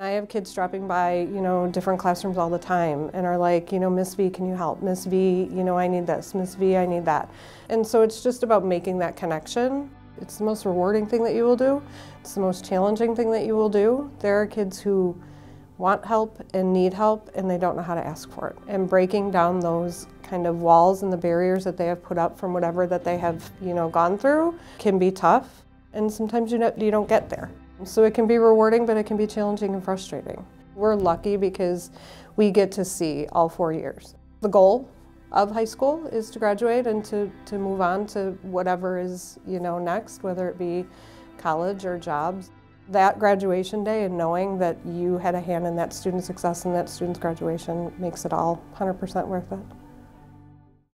I have kids dropping by, you know, different classrooms all the time and are like, you know, Miss V, can you help? Miss V, you know, I need this. Miss V, I need that. And so it's just about making that connection. It's the most rewarding thing that you will do. It's the most challenging thing that you will do. There are kids who want help and need help and they don't know how to ask for it. And breaking down those kind of walls and the barriers that they have put up from whatever that they have, you know, gone through can be tough and sometimes you, know, you don't get there. So it can be rewarding, but it can be challenging and frustrating. We're lucky because we get to see all four years. The goal of high school is to graduate and to, to move on to whatever is you know next, whether it be college or jobs. That graduation day and knowing that you had a hand in that student's success and that student's graduation makes it all 100% worth it.